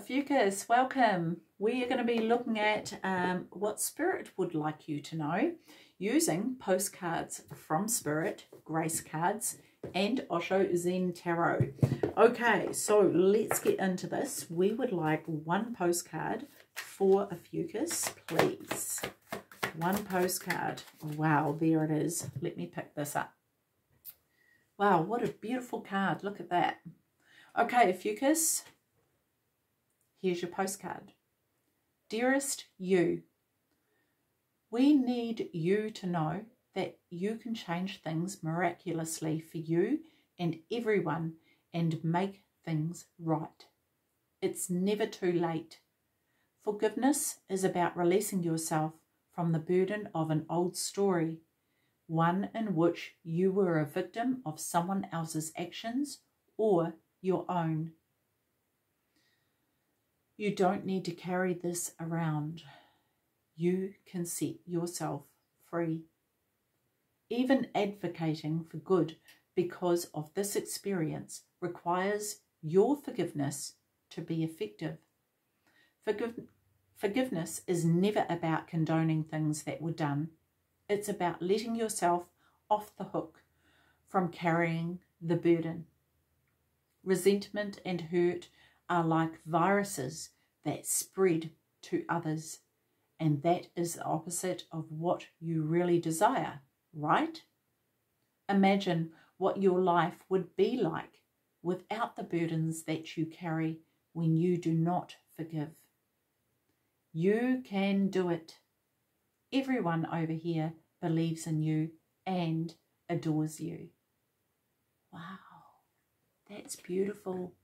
Ophiuchus, welcome. We are going to be looking at um, what Spirit would like you to know using postcards from Spirit, Grace cards, and Osho Zen Tarot. Okay, so let's get into this. We would like one postcard for Ophiuchus, please. One postcard. Wow, there it is. Let me pick this up. Wow, what a beautiful card. Look at that. Okay, Ophiuchus, here's your postcard. Dearest you, we need you to know that you can change things miraculously for you and everyone and make things right. It's never too late. Forgiveness is about releasing yourself from the burden of an old story, one in which you were a victim of someone else's actions or your own. You don't need to carry this around. You can set yourself free. Even advocating for good because of this experience requires your forgiveness to be effective. Forgive forgiveness is never about condoning things that were done. It's about letting yourself off the hook from carrying the burden. Resentment and hurt are like viruses that spread to others, and that is the opposite of what you really desire, right? Imagine what your life would be like without the burdens that you carry when you do not forgive. You can do it. Everyone over here believes in you and adores you. Wow, that's beautiful.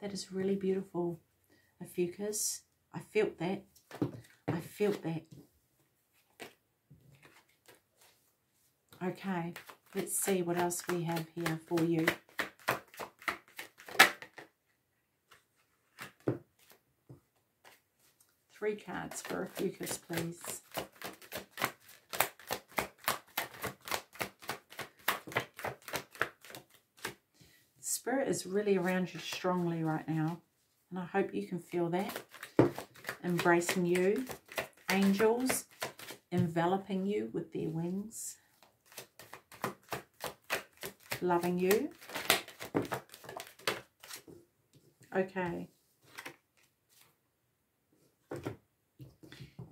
That is really beautiful. Ophiuchus, I felt that. I felt that. Okay, let's see what else we have here for you. Three cards for Ophiuchus, please. Spirit is really around you strongly right now. And I hope you can feel that. Embracing you. Angels enveloping you with their wings. Loving you. Okay.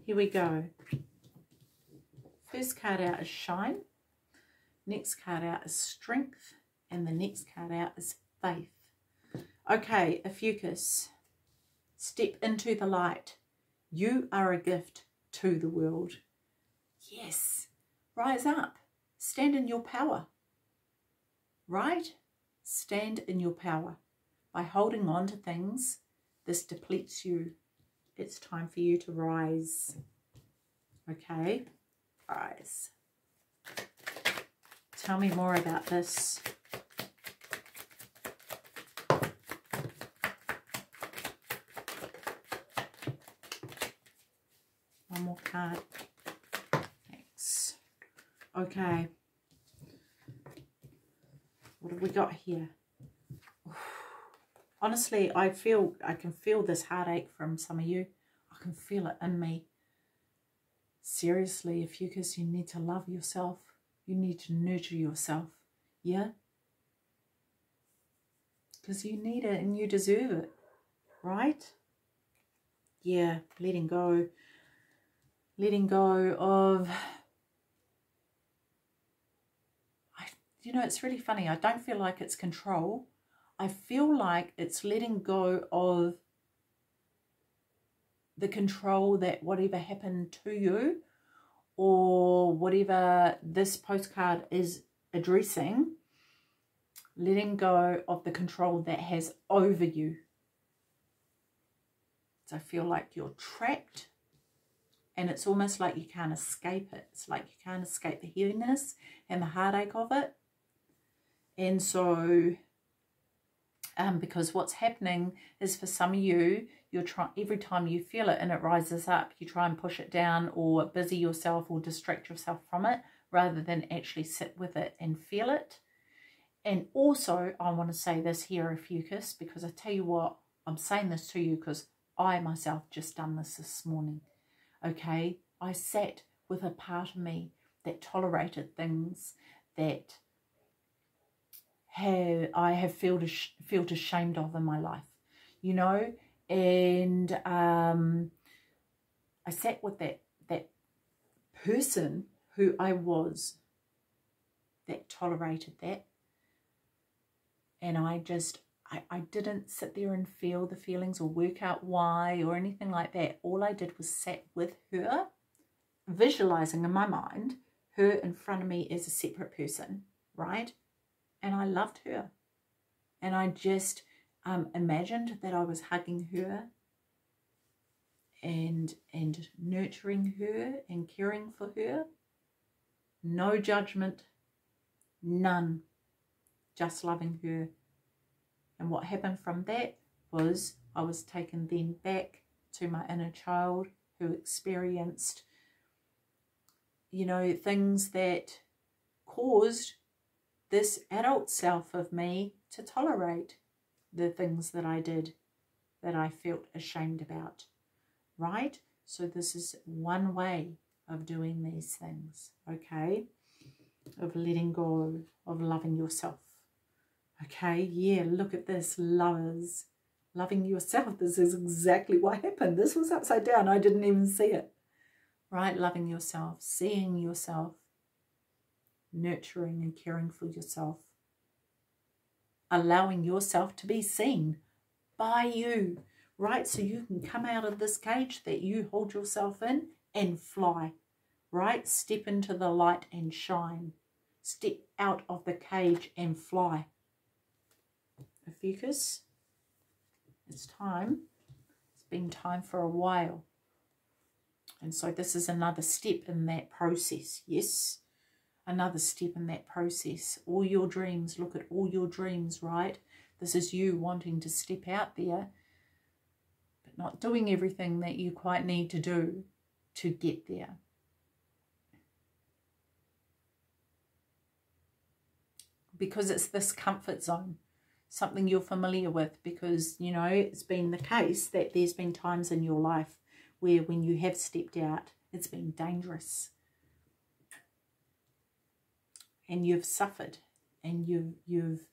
Here we go. First card out is Shine. Next card out is Strength. And the next card out is Faith. Okay, Ophiuchus, step into the light. You are a gift to the world. Yes, rise up. Stand in your power. Right? Stand in your power. By holding on to things, this depletes you. It's time for you to rise. Okay, rise. Tell me more about this. One more card. Thanks. Okay. What have we got here? Honestly, I feel, I can feel this heartache from some of you. I can feel it in me. Seriously, if you, because you need to love yourself. You need to nurture yourself. Yeah? Because you need it and you deserve it. Right? Yeah, letting go letting go of I, you know it's really funny. I don't feel like it's control. I feel like it's letting go of the control that whatever happened to you or whatever this postcard is addressing letting go of the control that has over you. So I feel like you're trapped and it's almost like you can't escape it. It's like you can't escape the heaviness and the heartache of it. And so, um, because what's happening is for some of you, you're trying every time you feel it and it rises up, you try and push it down or busy yourself or distract yourself from it rather than actually sit with it and feel it. And also, I want to say this here, Ophiuchus, because I tell you what, I'm saying this to you because I myself just done this this morning. Okay, I sat with a part of me that tolerated things that have I have felt felt ashamed of in my life, you know, and um, I sat with that that person who I was that tolerated that, and I just I, I didn't sit there and feel the feelings or work out why or anything like that. All I did was sat with her, visualizing in my mind her in front of me as a separate person, right? And I loved her. And I just um, imagined that I was hugging her and and nurturing her and caring for her. No judgment, none, just loving her. And what happened from that was I was taken then back to my inner child who experienced you know, things that caused this adult self of me to tolerate the things that I did that I felt ashamed about, right? So this is one way of doing these things, okay? Of letting go, of loving yourself. Okay, yeah, look at this, lovers. Loving yourself. This is exactly what happened. This was upside down. I didn't even see it right? Loving yourself, seeing yourself, nurturing and caring for yourself, allowing yourself to be seen by you, right? So you can come out of this cage that you hold yourself in and fly, right? Step into the light and shine. Step out of the cage and fly. Ophiuchus, it's time. It's been time for a while. And so this is another step in that process, yes? Another step in that process. All your dreams, look at all your dreams, right? This is you wanting to step out there, but not doing everything that you quite need to do to get there. Because it's this comfort zone something you're familiar with because you know it's been the case that there's been times in your life where when you have stepped out, it's been dangerous. And you've suffered and you've, you've,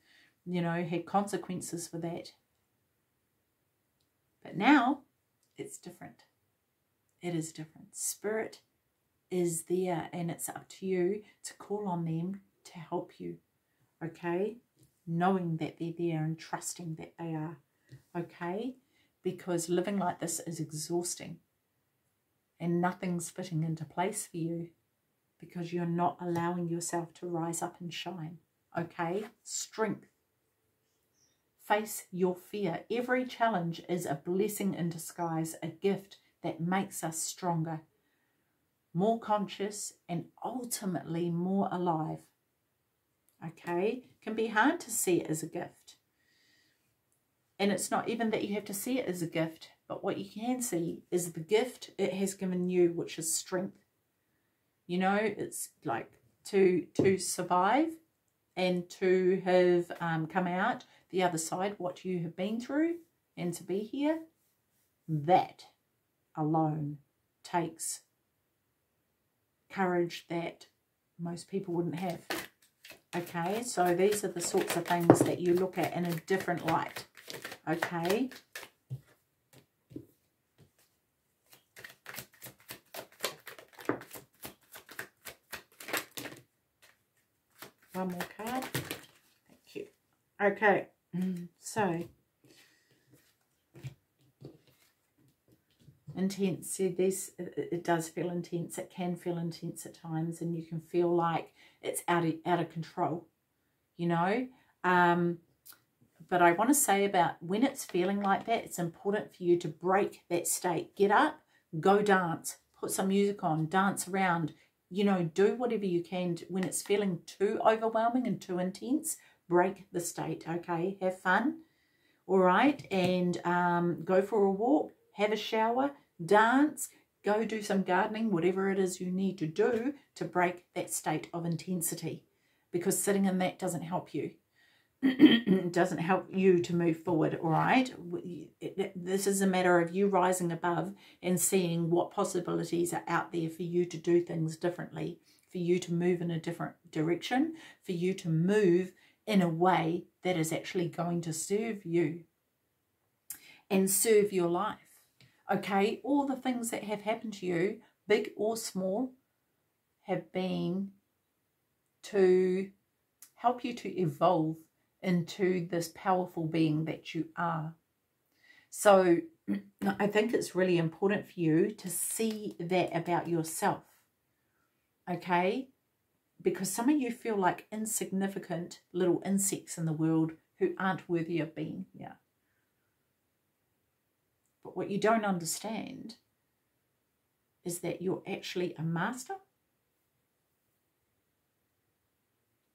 you know, had consequences for that. But now it's different. It is different. Spirit is there and it's up to you to call on them to help you. Okay? Knowing that they're there and trusting that they are. Okay? Because living like this is exhausting and nothing's fitting into place for you because you're not allowing yourself to rise up and shine. Okay? Strength. Face your fear. Every challenge is a blessing in disguise, a gift that makes us stronger, more conscious, and ultimately more alive. Okay? Can be hard to see as a gift. And it's not even that you have to see it as a gift, but what you can see is the gift it has given you, which is strength. You know, it's like to to survive and to have um, come out the other side, what you have been through, and to be here, that alone takes courage that most people wouldn't have. Okay, so these are the sorts of things that you look at in a different light. Okay, one more card. Thank you. Okay, so intense. This it does feel intense. It can feel intense at times, and you can feel like it's out of out of control. You know. Um, but I want to say about when it's feeling like that, it's important for you to break that state. Get up, go dance, put some music on, dance around, you know, do whatever you can to, when it's feeling too overwhelming and too intense. Break the state, okay? Have fun, all right? And um, go for a walk, have a shower, dance, go do some gardening, whatever it is you need to do to break that state of intensity because sitting in that doesn't help you. doesn't help you to move forward, all right? This is a matter of you rising above and seeing what possibilities are out there for you to do things differently, for you to move in a different direction, for you to move in a way that is actually going to serve you and serve your life. Okay, all the things that have happened to you, big or small, have been to help you to evolve into this powerful being that you are. So I think it's really important for you to see that about yourself. Okay? Because some of you feel like insignificant little insects in the world who aren't worthy of being here. But what you don't understand is that you're actually a master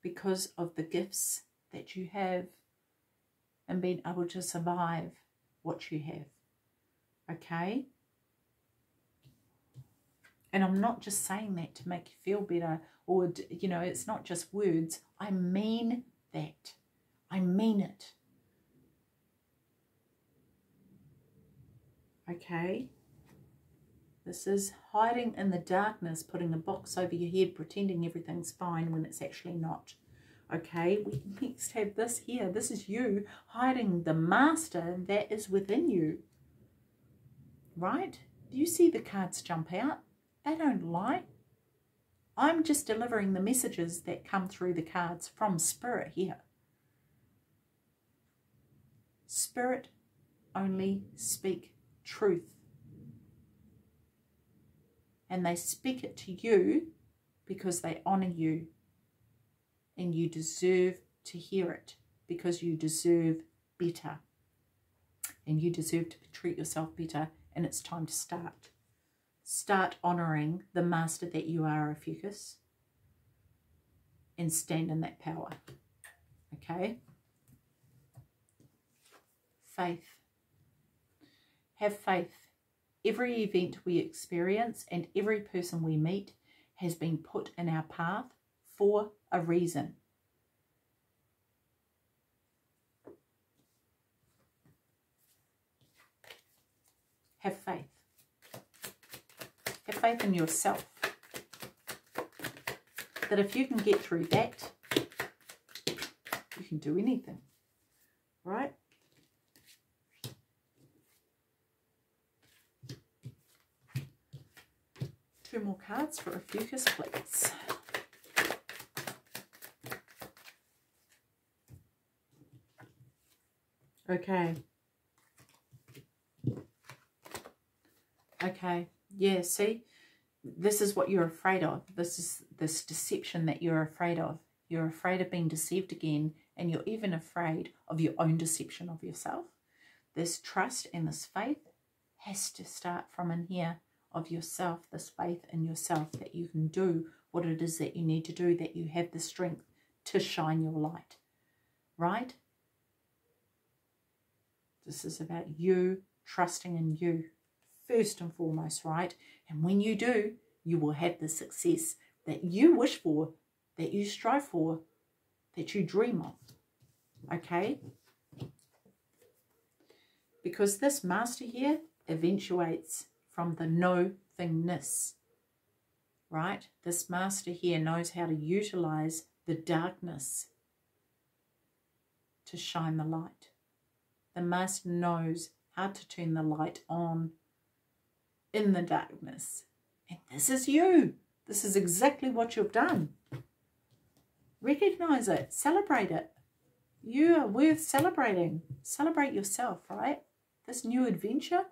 because of the gifts that you have and being able to survive what you have. Okay? And I'm not just saying that to make you feel better or, you know, it's not just words. I mean that. I mean it. Okay? This is hiding in the darkness, putting a box over your head, pretending everything's fine when it's actually not. Okay, we next have this here. This is you hiding the master that is within you. Right? Do you see the cards jump out? They don't lie. I'm just delivering the messages that come through the cards from Spirit here. Spirit only speak truth. And they speak it to you because they honour you and you deserve to hear it because you deserve better. And you deserve to treat yourself better, and it's time to start. Start honouring the master that you are, Ophiuchus, and stand in that power. Okay? Faith. Have faith. Every event we experience and every person we meet has been put in our path for a reason. Have faith. Have faith in yourself. That if you can get through that, you can do anything. Right? Cards for Ophiuchus, please. Okay. Okay. Yeah, see? This is what you're afraid of. This is this deception that you're afraid of. You're afraid of being deceived again, and you're even afraid of your own deception of yourself. This trust and this faith has to start from in here of yourself, this faith in yourself that you can do what it is that you need to do, that you have the strength to shine your light. Right? This is about you trusting in you first and foremost, right? And when you do, you will have the success that you wish for, that you strive for, that you dream of. Okay? Because this master here eventuates from the no thingness. Right? This master here knows how to utilize the darkness to shine the light. The master knows how to turn the light on in the darkness. And this is you. This is exactly what you've done. Recognize it. Celebrate it. You are worth celebrating. Celebrate yourself, right? This new adventure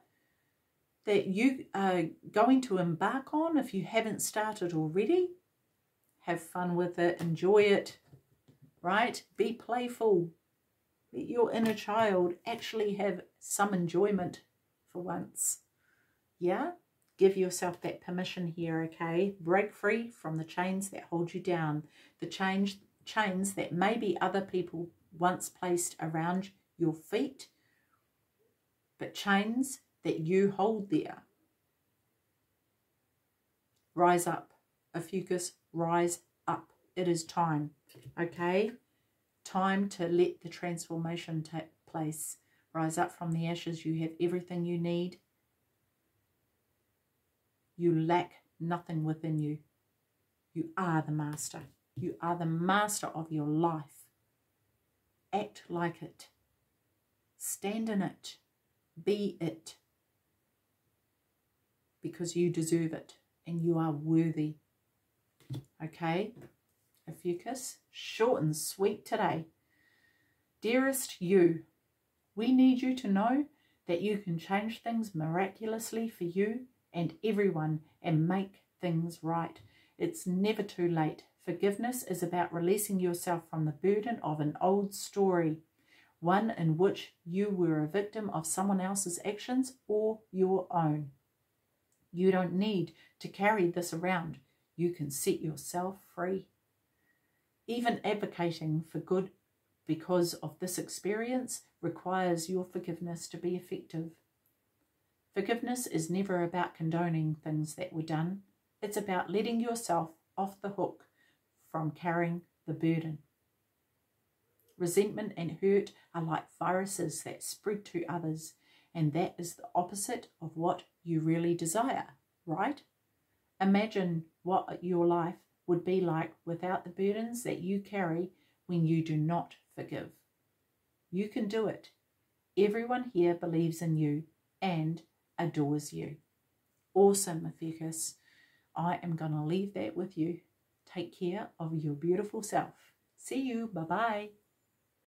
that you are going to embark on if you haven't started already. Have fun with it. Enjoy it, right? Be playful. Let your inner child actually have some enjoyment for once. Yeah? Give yourself that permission here, okay? Break free from the chains that hold you down. The change, chains that maybe other people once placed around your feet, but chains that you hold there. Rise up. Ophiuchus, rise up. It is time, okay? Time to let the transformation take place. Rise up from the ashes. You have everything you need. You lack nothing within you. You are the master. You are the master of your life. Act like it. Stand in it. Be it. Because you deserve it and you are worthy. Okay? Ophiuchus, short and sweet today. Dearest you, we need you to know that you can change things miraculously for you and everyone and make things right. It's never too late. Forgiveness is about releasing yourself from the burden of an old story, one in which you were a victim of someone else's actions or your own. You don't need to carry this around. You can set yourself free. Even advocating for good because of this experience requires your forgiveness to be effective. Forgiveness is never about condoning things that were done. It's about letting yourself off the hook from carrying the burden. Resentment and hurt are like viruses that spread to others, and that is the opposite of what you really desire, right? Imagine what your life would be like without the burdens that you carry when you do not forgive. You can do it. Everyone here believes in you and adores you. Awesome, Ophiuchus. I am going to leave that with you. Take care of your beautiful self. See you. Bye bye.